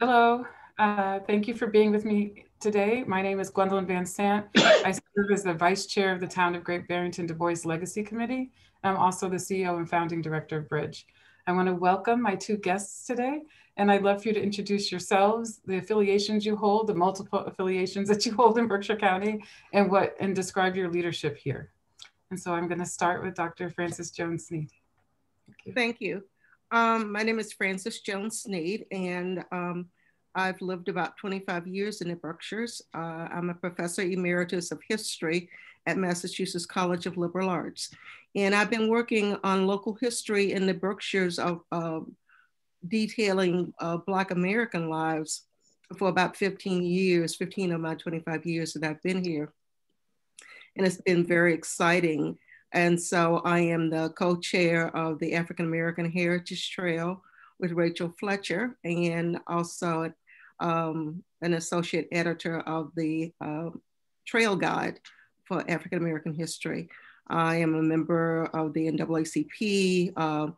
Hello, uh, thank you for being with me today. My name is Gwendolyn Van Sant. I serve as the Vice Chair of the Town of Great Barrington Du Bois Legacy Committee. I'm also the CEO and founding director of Bridge. I want to welcome my two guests today, and I'd love for you to introduce yourselves, the affiliations you hold, the multiple affiliations that you hold in Berkshire County, and what and describe your leadership here. And so I'm going to start with Dr. Frances Jones Sneed. Thank you. Thank you. Um, my name is Frances Jones Sneed, and um, I've lived about 25 years in the Berkshires. Uh, I'm a professor emeritus of history at Massachusetts College of Liberal Arts. And I've been working on local history in the Berkshires of uh, detailing uh, Black American lives for about 15 years, 15 of my 25 years that I've been here. And it's been very exciting. And so I am the co-chair of the African American Heritage Trail with Rachel Fletcher and also um, an associate editor of the uh, Trail Guide for African American History. I am a member of the NAACP, uh,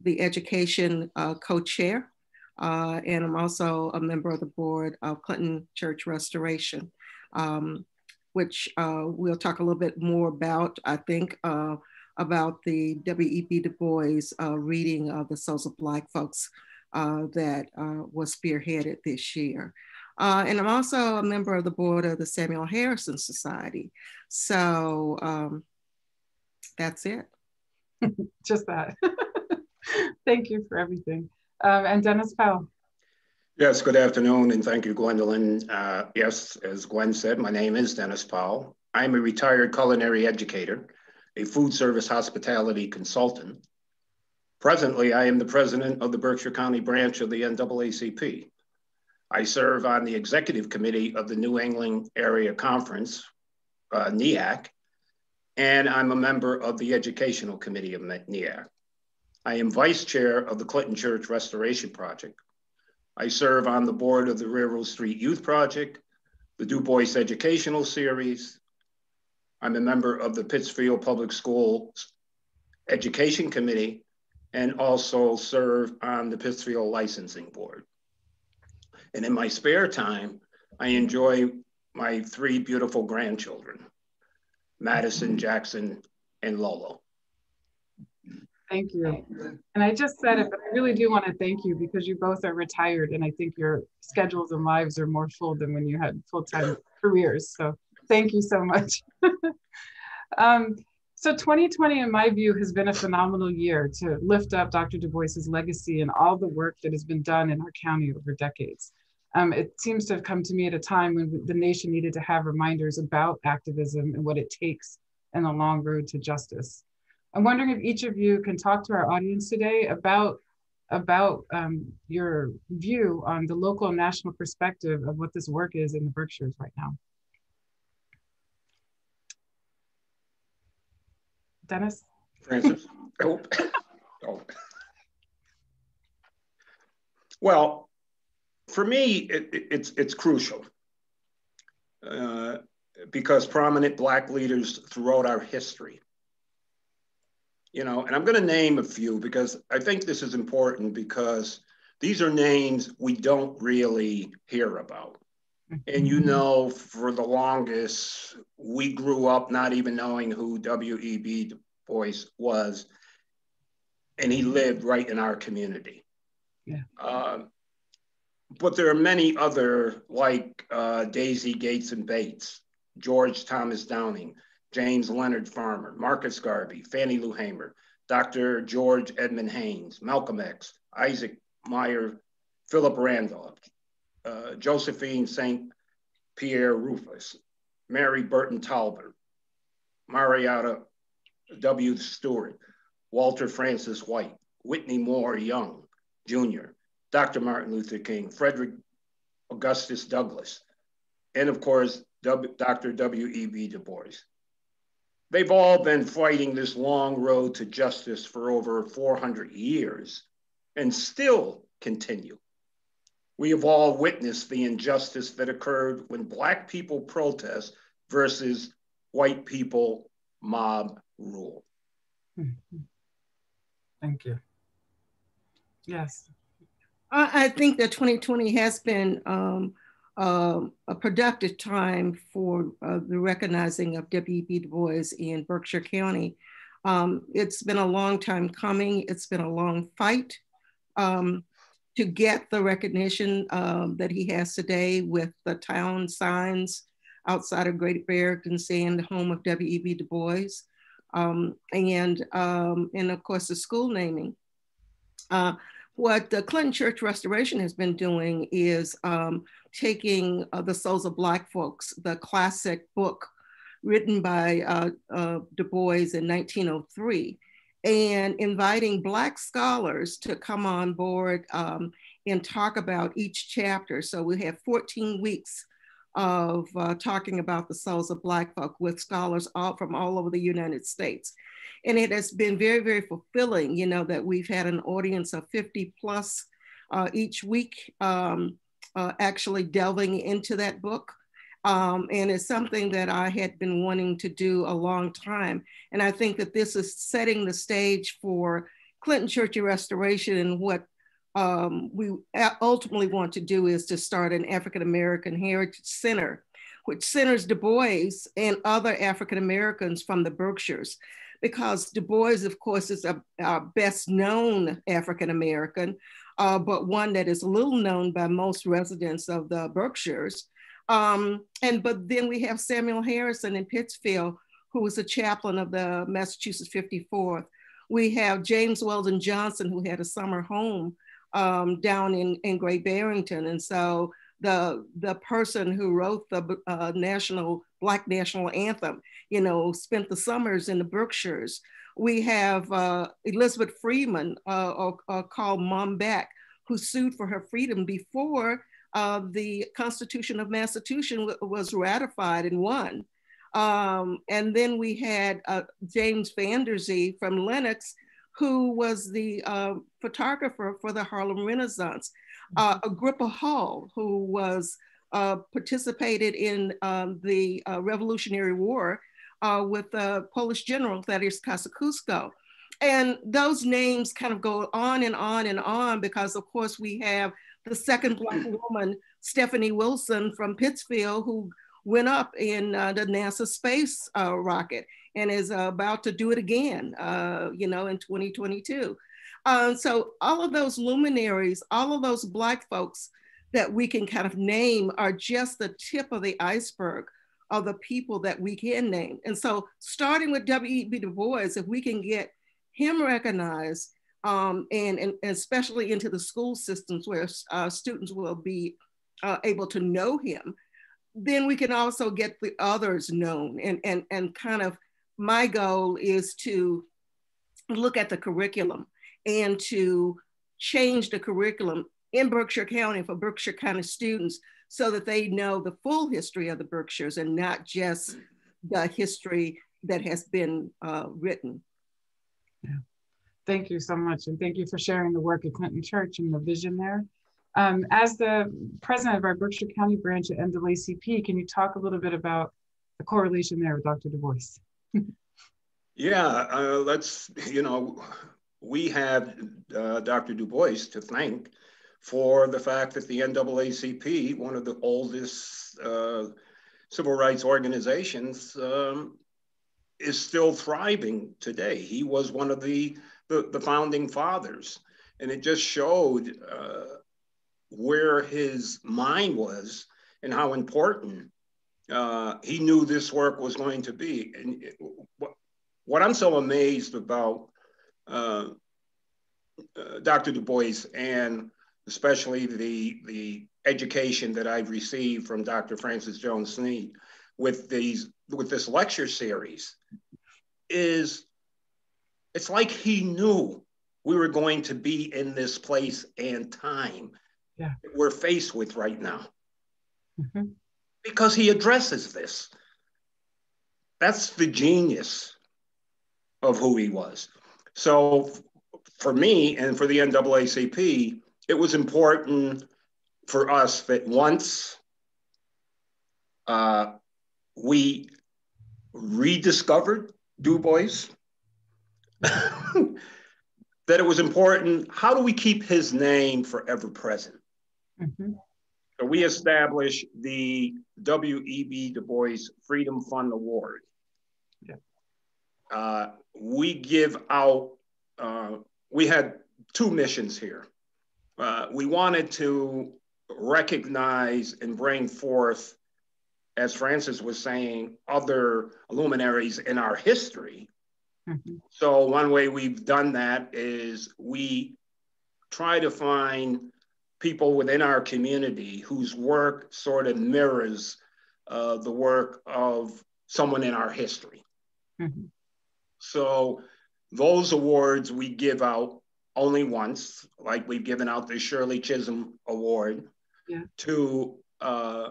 the education uh, co-chair, uh, and I'm also a member of the board of Clinton Church Restoration, um, which uh, we'll talk a little bit more about, I think, uh, about the W.E.B. Du Bois reading of the Souls of Black Folks uh, that uh, was spearheaded this year. Uh, and I'm also a member of the board of the Samuel Harrison Society. So um, that's it. Just that. thank you for everything. Um, and Dennis Powell. Yes, good afternoon, and thank you, Gwendolyn. Uh, yes, as Gwen said, my name is Dennis Powell. I'm a retired culinary educator, a food service hospitality consultant, Presently, I am the president of the Berkshire County branch of the NAACP. I serve on the executive committee of the New England Area Conference, uh, NEAC, and I'm a member of the educational committee of NEAC. I am vice chair of the Clinton Church Restoration Project. I serve on the board of the Railroad Street Youth Project, the Du Bois Educational Series. I'm a member of the Pittsfield Public Schools Education Committee and also serve on the Pittsfield Licensing Board. And in my spare time, I enjoy my three beautiful grandchildren, Madison, Jackson, and Lolo. Thank you. And I just said it, but I really do want to thank you because you both are retired and I think your schedules and lives are more full than when you had full-time careers. So thank you so much. um, so 2020, in my view, has been a phenomenal year to lift up Dr. Du Bois's legacy and all the work that has been done in our county over decades. Um, it seems to have come to me at a time when the nation needed to have reminders about activism and what it takes in the long road to justice. I'm wondering if each of you can talk to our audience today about, about um, your view on the local and national perspective of what this work is in the Berkshires right now. Dennis? Frances? oh. oh. Well, for me, it, it, it's, it's crucial uh, because prominent Black leaders throughout our history, you know, and I'm going to name a few because I think this is important because these are names we don't really hear about. And you know, for the longest, we grew up not even knowing who W.E.B. Du Bois was, and he lived right in our community. Yeah. Uh, but there are many other, like uh, Daisy Gates and Bates, George Thomas Downing, James Leonard Farmer, Marcus Garvey, Fannie Lou Hamer, Dr. George Edmund Haynes, Malcolm X, Isaac Meyer, Philip Randolph, uh, Josephine St. Pierre Rufus, Mary Burton Talbert, Marietta W. Stewart, Walter Francis White, Whitney Moore Young Jr., Dr. Martin Luther King, Frederick Augustus Douglass, and of course, w, Dr. W.E.B. Du Bois. They've all been fighting this long road to justice for over 400 years and still continue. We have all witnessed the injustice that occurred when Black people protest versus white people mob rule. Thank you. Yes. I, I think that 2020 has been um, uh, a productive time for uh, the recognizing of W.E.B. Du Bois in Berkshire County. Um, it's been a long time coming. It's been a long fight um, to get the recognition um, that he has today with the town signs outside of Great Barrington saying the home of W.E.B. Du Bois. Um, and, um, and of course the school naming. Uh, what the Clinton Church Restoration has been doing is um, taking uh, The Souls of Black Folks, the classic book written by uh, uh, Du Bois in 1903, and inviting Black scholars to come on board um, and talk about each chapter. So we have 14 weeks of uh, talking about the souls of Black folk with scholars all from all over the United States. And it has been very, very fulfilling, you know, that we've had an audience of 50 plus uh, each week um, uh, actually delving into that book. Um, and it's something that I had been wanting to do a long time. And I think that this is setting the stage for Clinton Church Restoration and what um, we ultimately want to do is to start an African American Heritage Center, which centers Du Bois and other African Americans from the Berkshires. Because Du Bois, of course, is a, best known African American, uh, but one that is little known by most residents of the Berkshires. Um, and but then we have Samuel Harrison in Pittsfield, who was a chaplain of the Massachusetts 54th. We have James Weldon Johnson, who had a summer home um, down in, in Great Barrington. And so the, the person who wrote the uh, national, Black National Anthem, you know, spent the summers in the Berkshires. We have uh, Elizabeth Freeman, uh, or, or called Mum Bett, who sued for her freedom before uh, the Constitution of Massachusetts was ratified and won. Um, and then we had uh, James Van Der Zee from Lenox, who was the uh, photographer for the Harlem Renaissance. Uh, mm-hmm. Agrippa Hall, who was uh, participated in um, the uh, Revolutionary War uh, with the Polish general Thaddeus Kosciuszko. And those names kind of go on and on and on because, of course, we have the second Black woman, Stephanie Wilson from Pittsfield, who went up in uh, the NASA space uh, rocket and is about to do it again, uh, you know, in 2022. Uh, so all of those luminaries, all of those Black folks that we can kind of name are just the tip of the iceberg of the people that we can name. And so starting with W.E.B. Du Bois, if we can get him recognized um, and, and, especially into the school systems where uh, students will be uh, able to know him, then we can also get the others known and, and, and kind of my goal is to look at the curriculum and to change the curriculum in Berkshire County for Berkshire County students so that they know the full history of the Berkshires and not just the history that has been uh, written. Yeah. Thank you so much. And thank you for sharing the work at Clinton Church and the vision there. Um, as the president of our Berkshire County branch at NAACP, can you talk a little bit about the correlation there with Dr. Du Bois? yeah, uh, let's, you know, we have uh, Dr. Du Bois to thank for the fact that the NAACP, one of the oldest uh, civil rights organizations, um, is still thriving today. He was one of the, the, the founding fathers. And it just showed uh, where his mind was and how important uh, he knew this work was going to be. And it, what, what, I'm so amazed about uh, uh, Dr. Du Bois and especially the, the education that I've received from Dr. Frances Jones Sneed with these with this lecture series is it's like he knew we were going to be in this place and time yeah. we're faced with right now. Mm-hmm because he addresses this. That's the genius of who he was. So for me and for the NAACP, it was important for us that once uh, we rediscovered Du Bois, that that it was important. How do we keep his name forever present? Mm-hmm. So we established the W.E.B. Du Bois Freedom Fund Award. Yeah. Uh, we give out, uh, we had two missions here. Uh, we wanted to recognize and bring forth, as Frances was saying, other luminaries in our history. Mm-hmm. So, one way we've done that is we try to find people within our community whose work sort of mirrors uh, the work of someone in our history. Mm-hmm. So, those awards we give out only once, like we've given out the Shirley Chisholm Award yeah. to uh,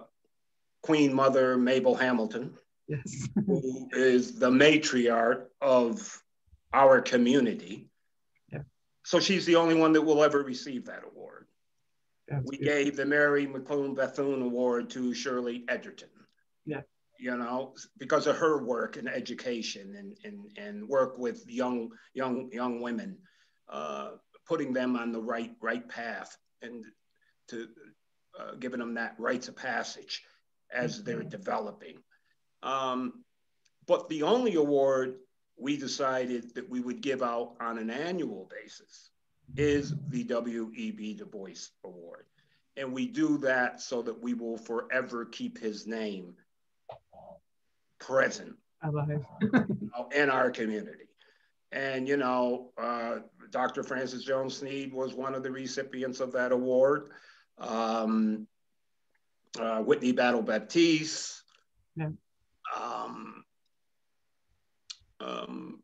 Queen Mother Mabel Hamilton, yes. who is the matriarch of our community. Yeah. So she's the only one that will ever receive that award. That's we good. gave the Mary McLeod Bethune Award to Shirley Edgerton. Yeah. You know, because of her work in education and, and, and work with young young young women, uh, putting them on the right right path and to uh, giving them that rites of passage as mm-hmm. they're developing. Um, but the only award we decided that we would give out on an annual basis is the W.E.B. Du Bois Award. And we do that so that we will forever keep his name present in our community. And, you know, uh, Dr. Frances Jones Sneed was one of the recipients of that award um, uh, Whitney Battle Baptiste. Yeah. Um, um,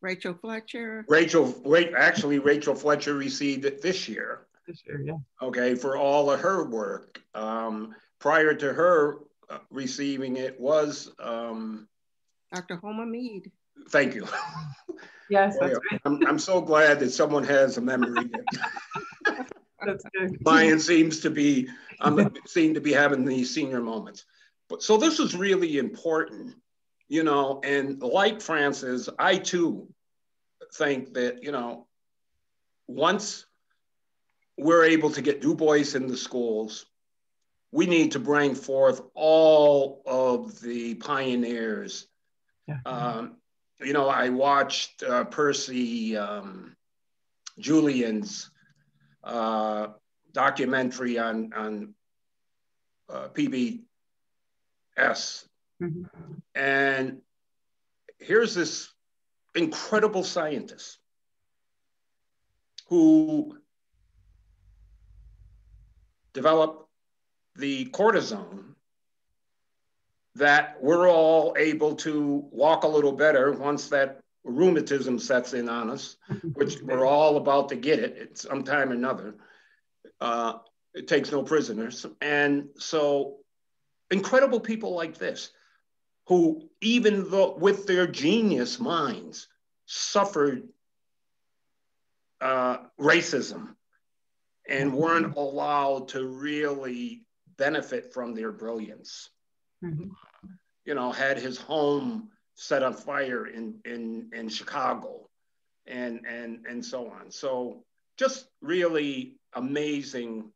Rachel Fletcher. Rachel, wait, actually, Rachel Fletcher received it this year. This year, yeah. Okay, for all of her work. Um, prior to her uh, receiving it was um, Dr. Homer Mead. Thank you. Yes, that's right. I'm, I'm so glad that someone has a memory. That's good. Mine seems to be um, seem to be having these senior moments. But so this is really important, you know. And like Frances, I too think that you know once we're able to get Du Bois in the schools, we need to bring forth all of the pioneers. Yeah. Um, you know, I watched uh, Percy um, Julian's uh, documentary on on uh, PBS, mm-hmm. and here's this incredible scientist who developed the cortisone that we're all able to walk a little better once that rheumatism sets in on us, which we're all about to get it at some time or another. Uh, it takes no prisoners. And so incredible people like this, who even though with their genius minds suffered uh, racism and weren't allowed to really benefit from their brilliance. Mm-hmm. You know, had his home set on fire in in in Chicago, and and and so on. So just really amazing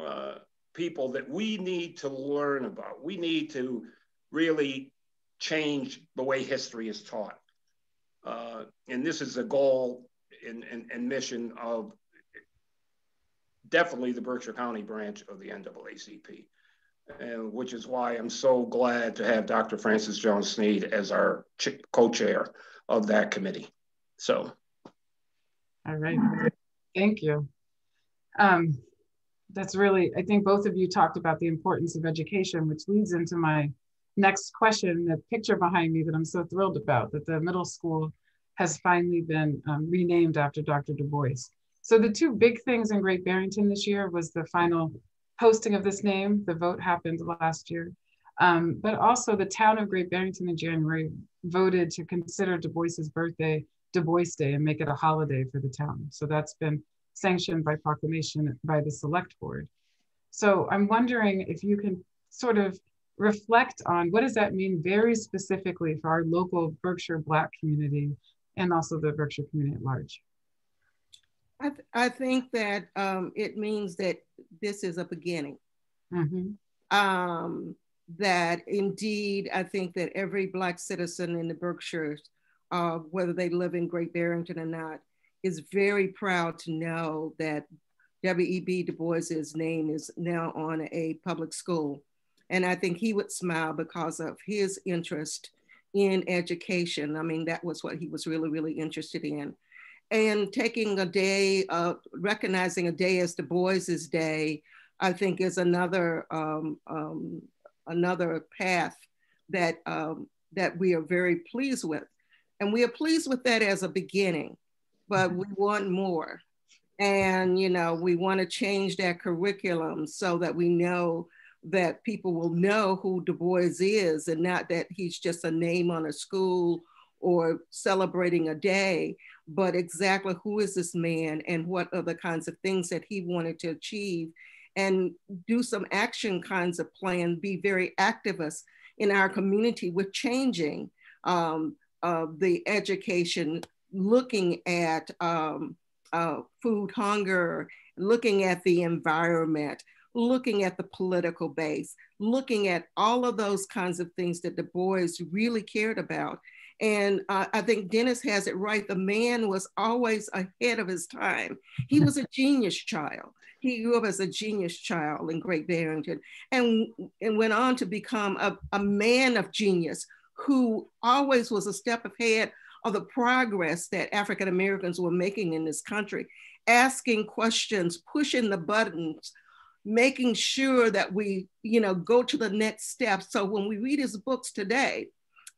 uh, people that we need to learn about. We need to really change the way history is taught. Uh, and this is a goal and, and, and mission of definitely the Berkshire County branch of the NAACP and which is why I'm so glad to have Dr. Frances Jones Sneed as our co-chair of that committee. So. All right, thank you. Um, that's really, I think both of you talked about the importance of education, which leads into my next question, the picture behind me that I'm so thrilled about, that the middle school has finally been um, renamed after Dr. Du Bois. So the two big things in Great Barrington this year was the final posting of this name. The vote happened last year. Um, but also the town of Great Barrington in January voted to consider Du Bois's birthday Du Bois Day and make it a holiday for the town. So that's been sanctioned by proclamation by the select board. So I'm wondering if you can sort of reflect on what does that mean very specifically for our local Berkshire Black community and also the Berkshire community at large? I, th I think that um, it means that this is a beginning. Mm-hmm. Um, that indeed, I think that every Black citizen in the Berkshires, uh, whether they live in Great Barrington or not, is very proud to know that W.E.B. Du Bois's name is now on a public school. And I think he would smile because of his interest in education. I mean, that was what he was really, really interested in. And taking a day, uh, recognizing a day as Du Bois's Day, I think is another um, um, another path that um, that we are very pleased with, and we are pleased with that as a beginning, but we want more, and you know we want to change that curriculum so that we know that people will know who Du Bois is and not that he's just a name on a school or celebrating a day, but exactly who is this man and what are the kinds of things that he wanted to achieve and do some action kinds of plan, be very activists in our community with changing um, uh, the education, looking at um, uh, food hunger, looking at the environment, looking at the political base, looking at all of those kinds of things that Du Bois really cared about. And uh, I think Dennis has it right. The man was always ahead of his time. He was a genius child. He grew up as a genius child in Great Barrington and, and went on to become a, a man of genius who always was a step ahead of the progress that African Americans were making in this country, asking questions, pushing the buttons, making sure that we, you know, go to the next step. So when we read his books today,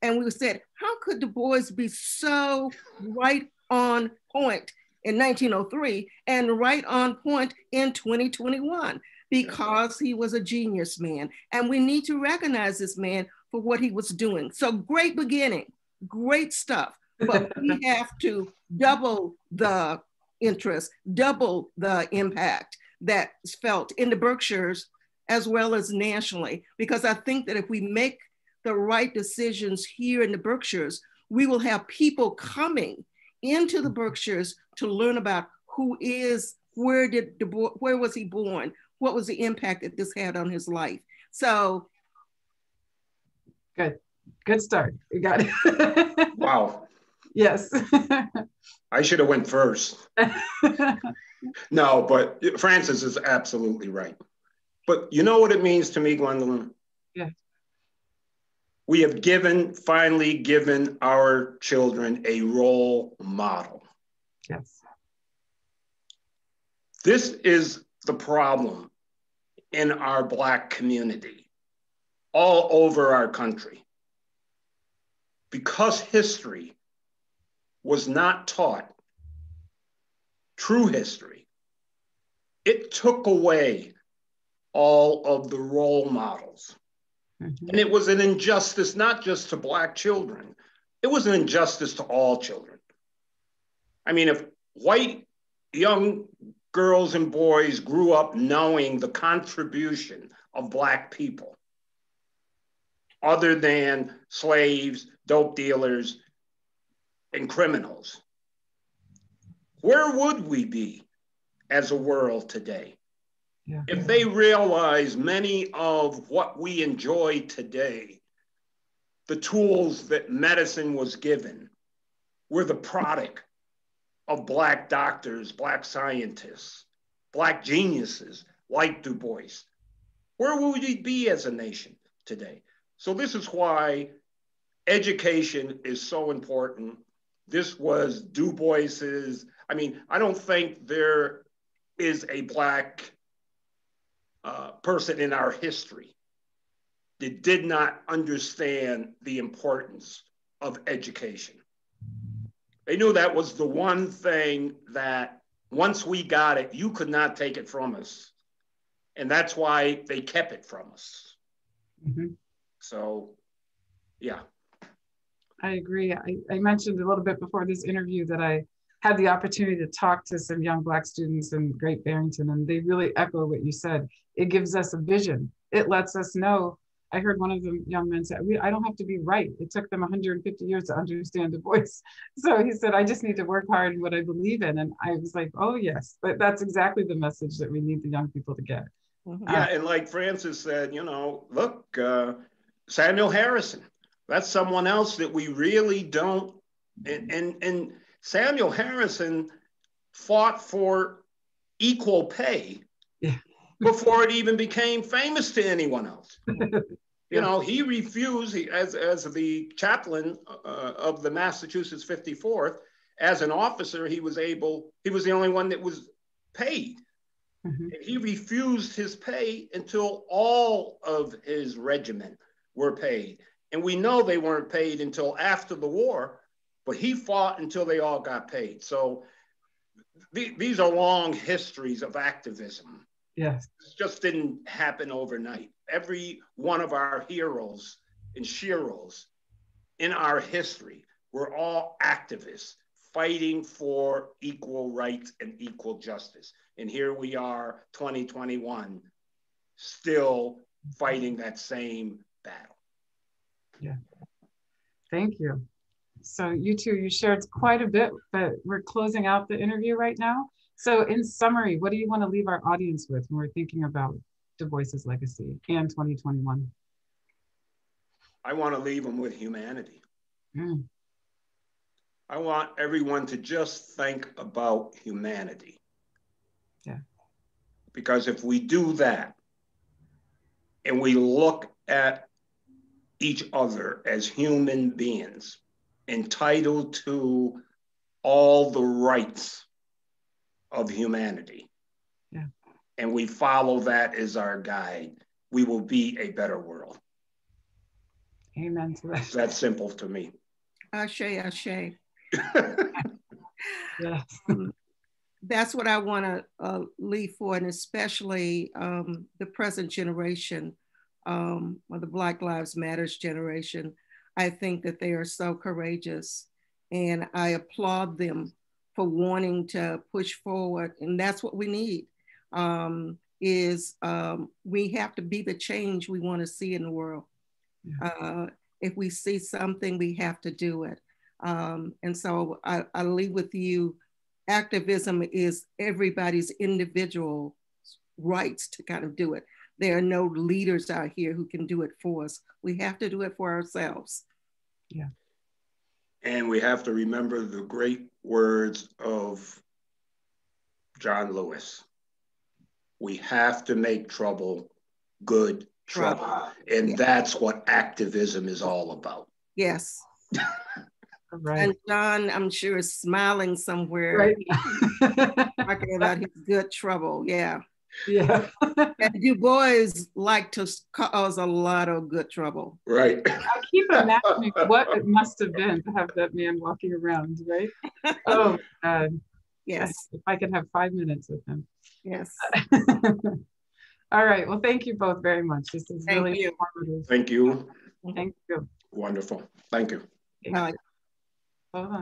and we said, how could Du Bois be so right on point in 1903 and right on point in 2021? Because he was a genius man. And we need to recognize this man for what he was doing. So great beginning, great stuff. But we have to double the interest, double the impact that's felt in the Berkshires as well as nationally. Because I think that if we make the right decisions here in the Berkshires, we will have people coming into the Berkshires to learn about who is, where did the boy, where was he born, what was the impact that this had on his life. So, good, good start. You got it. wow. Yes. I should have went first. no, but Frances is absolutely right. But you know what it means to me, Gwendolyn? Yeah. We have given, finally given our children a role model. Yes. This is the problem in our Black community all over our country. Because history was not taught true history, it took away all of the role models. Mm-hmm. And it was an injustice, not just to Black children, it was an injustice to all children. I mean, if white young girls and boys grew up knowing the contribution of Black people, other than slaves, dope dealers, and criminals, where would we be as a world today? Yeah. If they realize many of what we enjoy today, the tools that medicine was given were the product of Black doctors, Black scientists, Black geniuses like Du Bois. Where would we be as a nation today? So, this is why education is so important. This was Du Bois's, I mean, I don't think there is a Black uh, person in our history that did not understand the importance of education. They knew that was the one thing that once we got it, you could not take it from us. And that's why they kept it from us. Mm-hmm. So, yeah. I agree. I, I mentioned a little bit before this interview that I had the opportunity to talk to some young Black students in Great Barrington, and they really echo what you said. It gives us a vision. It lets us know I heard one of the young men say, I don't have to be right. It took them 150 years to understand Du Bois. So he said, I just need to work hard in what I believe in. And I was like, oh, yes, but that's exactly the message that we need the young people to get. Mm-hmm. Yeah, and like Frances said, you know, look, uh, Samuel Harrison, that's someone else that we really don't. And, and, and Samuel Harrison fought for equal pay yeah. before it even became famous to anyone else. You know, he refused, he, as, as the chaplain uh, of the Massachusetts 54th, as an officer, he was able, he was the only one that was paid. Mm-hmm. he refused his pay until all of his regiment were paid. And we know they weren't paid until after the war, but he fought until they all got paid. So th- these are long histories of activism. Yes. It just didn't happen overnight. Every one of our heroes and sheroes in our history were all activists fighting for equal rights and equal justice. And here we are, 2021, still fighting that same battle. Yeah. Thank you. So you two, you shared quite a bit, but we're closing out the interview right now. So in summary, what do you want to leave our audience with when we're thinking about Du Bois's legacy and 2021? I want to leave them with humanity. Mm. I want everyone to just think about humanity. Yeah. Because if we do that and we look at each other as human beings entitled to all the rights of humanity. Yeah. And we follow that as our guide, we will be a better world. Amen to that. That's simple to me. Ashe, ashe. yes. Um, that's what I want to uh, leave for, and especially um, the present generation, um, or the Black Lives Matters generation. I think that they are so courageous, and I applaud them for wanting to push forward. And that's what we need. Um, is um, we have to be the change we want to see in the world. Yeah. Uh, if we see something, we have to do it. Um, and so I, I leave with you activism is everybody's individual rights to kind of do it. There are no leaders out here who can do it for us. We have to do it for ourselves. Yeah. And we have to remember the great words of John Lewis. We have to make trouble good trouble. trouble. And yeah. that's what activism is all about. Yes. right. And John, I'm sure, is smiling somewhere. Right. talking about his good trouble. Yeah. Yeah. and Du Bois like to cause a lot of good trouble. Right. I keep imagining what it must have been to have that man walking around, right? Oh, God. Yes. If I could have five minutes with him. Yes. All right. Well, thank you both very much. This is thank really you. informative. Thank you. Thank you. Wonderful. Thank you. Bye. Hold on.